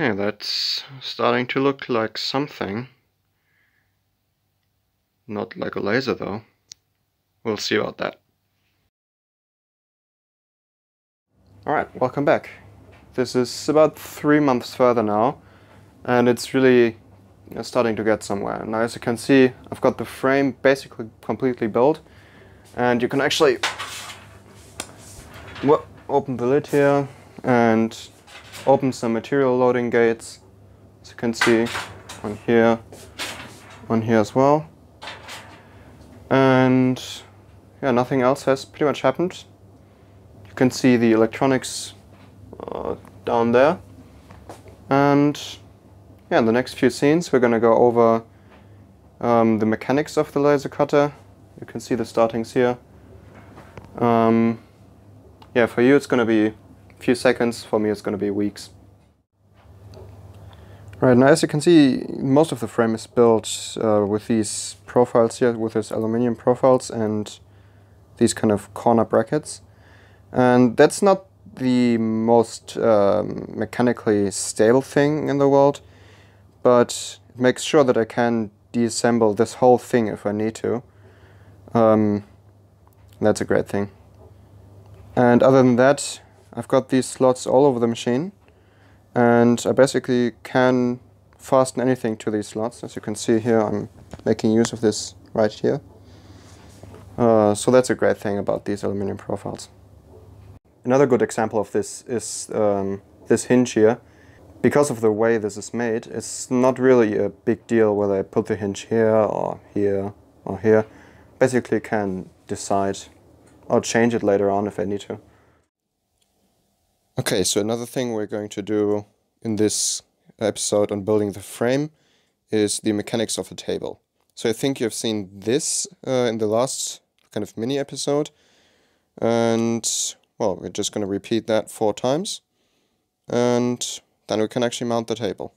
Okay, that's starting to look like something. Not like a laser though. We'll see about that. Alright, welcome back. This is about three months further now and it's really starting to get somewhere. Now as you can see I've got the frame basically completely built and you can actually open the lid here and open some material loading gates as you can see on here on here as well. And yeah nothing else has pretty much happened. You can see the electronics uh, down there. And yeah in the next few scenes we're going to go over um, the mechanics of the laser cutter. You can see the startings here. Um, yeah for you it's going to be few seconds. For me, it's going to be weeks. Right, now as you can see, most of the frame is built uh, with these profiles here, with these aluminium profiles and these kind of corner brackets. And that's not the most um, mechanically stable thing in the world, but it makes sure that I can deassemble this whole thing if I need to. Um, that's a great thing. And other than that, I've got these slots all over the machine and I basically can fasten anything to these slots. As you can see here, I'm making use of this right here. Uh, so that's a great thing about these aluminum profiles. Another good example of this is um, this hinge here. Because of the way this is made, it's not really a big deal whether I put the hinge here or here or here. Basically can decide or change it later on if I need to. Okay, so another thing we're going to do in this episode on building the frame is the mechanics of a table. So I think you've seen this uh, in the last kind of mini episode. And, well, we're just going to repeat that four times. And then we can actually mount the table.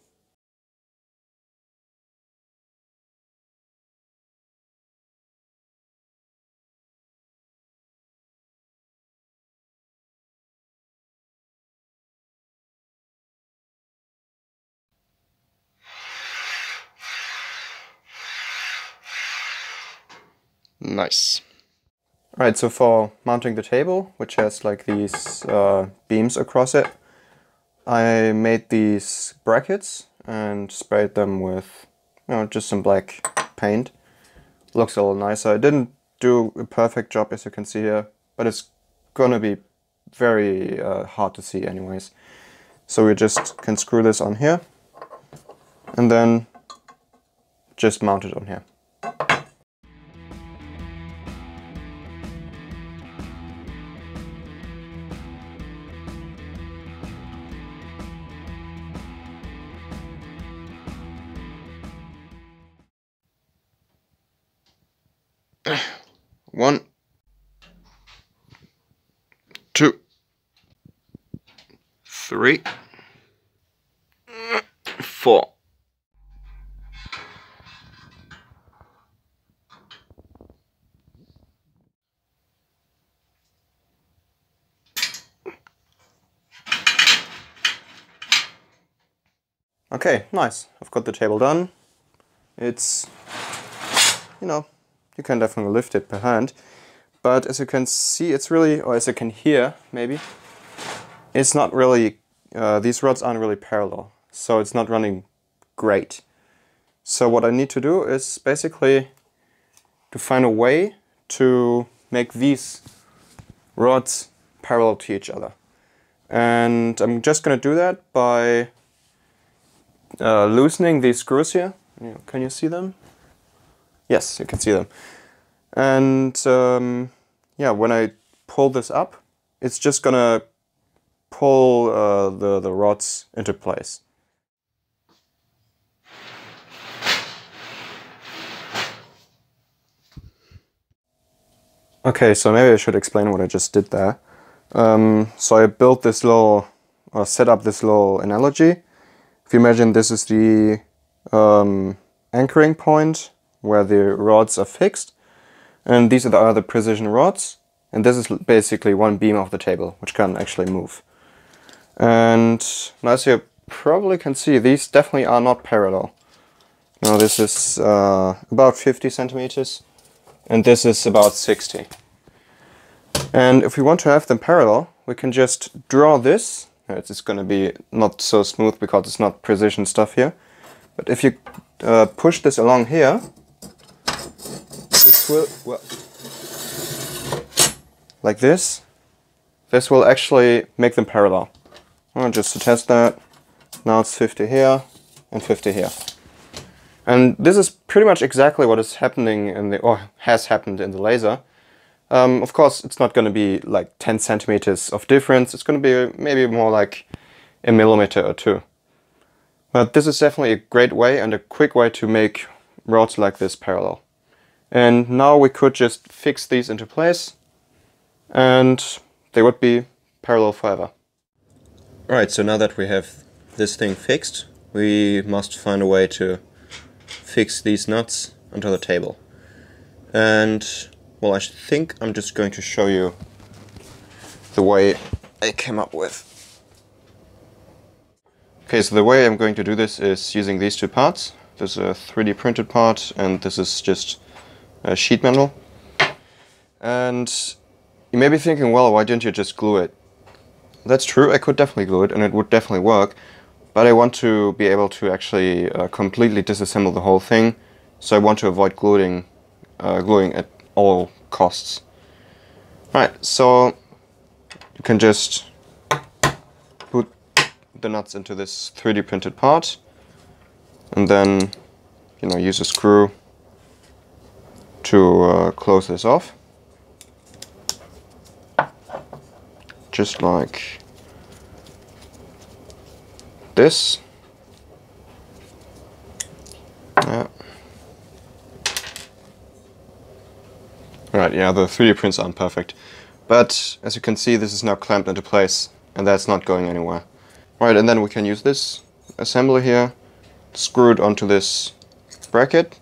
Nice. Alright, so for mounting the table, which has like these uh, beams across it, I made these brackets and sprayed them with you know, just some black paint. Looks a little nicer. I didn't do a perfect job as you can see here, but it's gonna be very uh, hard to see anyways. So we just can screw this on here and then just mount it on here. One, two, three, four. Okay, nice. I've got the table done. It's, you know, you can definitely lift it per hand. But as you can see, it's really, or as you can hear, maybe, it's not really, uh, these rods aren't really parallel. So it's not running great. So what I need to do is basically to find a way to make these rods parallel to each other. And I'm just going to do that by uh, loosening these screws here. Can you see them? Yes, you can see them. And um, yeah, when I pull this up, it's just gonna pull uh, the, the rods into place. Okay, so maybe I should explain what I just did there. Um, so I built this little, or set up this little analogy. If you imagine this is the um, anchoring point where the rods are fixed. And these are the other precision rods. And this is basically one beam of the table, which can actually move. And as you probably can see, these definitely are not parallel. Now this is uh, about 50 centimeters and this is about 60. And if we want to have them parallel, we can just draw this. It's going to be not so smooth because it's not precision stuff here. But if you uh, push this along here, will, like this, this will actually make them parallel. Well, just to test that, now it's 50 here and 50 here. And this is pretty much exactly what is happening in the, or has happened in the laser. Um, of course, it's not going to be like 10 centimeters of difference. It's going to be maybe more like a millimeter or two. But this is definitely a great way and a quick way to make rods like this parallel. And now we could just fix these into place and they would be parallel forever. Alright, so now that we have this thing fixed, we must find a way to fix these nuts onto the table. And, well, I think I'm just going to show you the way I came up with. Okay, so the way I'm going to do this is using these two parts. There's a 3D printed part and this is just a sheet metal. And you may be thinking, well, why didn't you just glue it? That's true, I could definitely glue it and it would definitely work, but I want to be able to actually uh, completely disassemble the whole thing, so I want to avoid gluing, uh, gluing at all costs. Right, so you can just put the nuts into this 3D printed part and then you know use a screw to uh, close this off. Just like this. Yeah. Right, yeah, the 3D prints aren't perfect. But as you can see, this is now clamped into place and that's not going anywhere. Right, and then we can use this assembly here, screw it onto this bracket.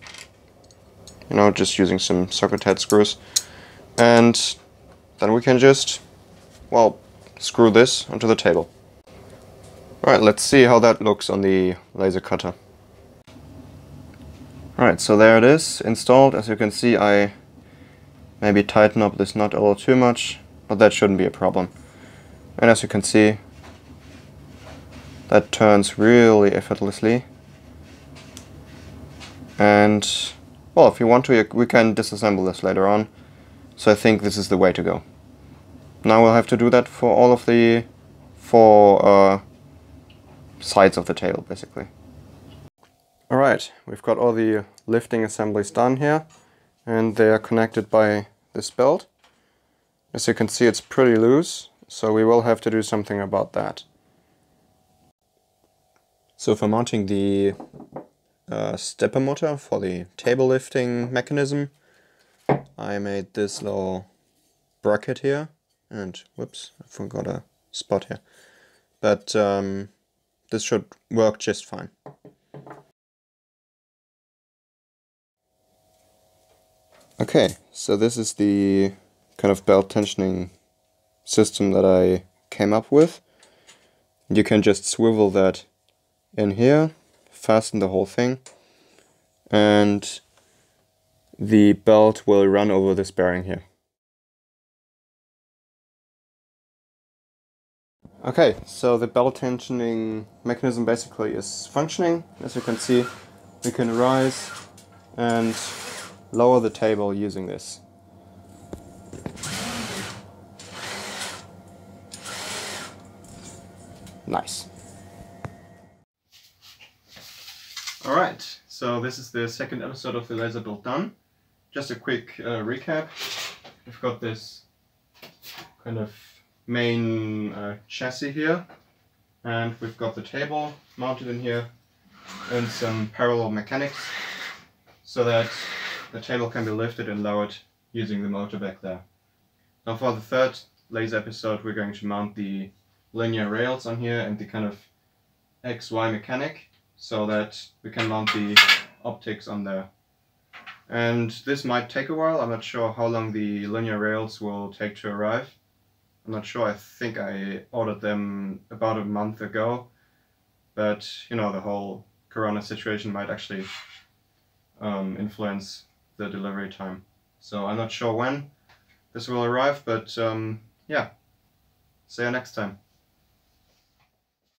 You know, just using some socket head screws. And then we can just, well, screw this onto the table. Alright, let's see how that looks on the laser cutter. Alright, so there it is, installed. As you can see, I maybe tighten up this nut a little too much, but that shouldn't be a problem. And as you can see, that turns really effortlessly. And, well, if you want to, we can disassemble this later on. So I think this is the way to go. Now we'll have to do that for all of the four uh, sides of the table basically. Alright, we've got all the lifting assemblies done here and they are connected by this belt. As you can see it's pretty loose, so we will have to do something about that. So for mounting the uh, stepper motor for the table lifting mechanism, I made this little bracket here and whoops, I forgot a spot here. But um, this should work just fine. Okay, so this is the kind of belt tensioning system that I came up with. You can just swivel that in here, fasten the whole thing, and the belt will run over this bearing here. Okay, so the belt tensioning mechanism basically is functioning. As you can see, we can rise and lower the table using this. Nice. Alright, so this is the second episode of the laser build done. Just a quick uh, recap. We've got this kind of main uh, chassis here and we've got the table mounted in here and some parallel mechanics so that the table can be lifted and lowered using the motor back there. Now for the third laser episode we're going to mount the linear rails on here and the kind of XY mechanic so that we can mount the optics on there. And this might take a while, I'm not sure how long the linear rails will take to arrive. I'm not sure, I think I ordered them about a month ago. but you know the whole Corona situation might actually um, influence the delivery time. So I'm not sure when this will arrive, but um, yeah, see you next time.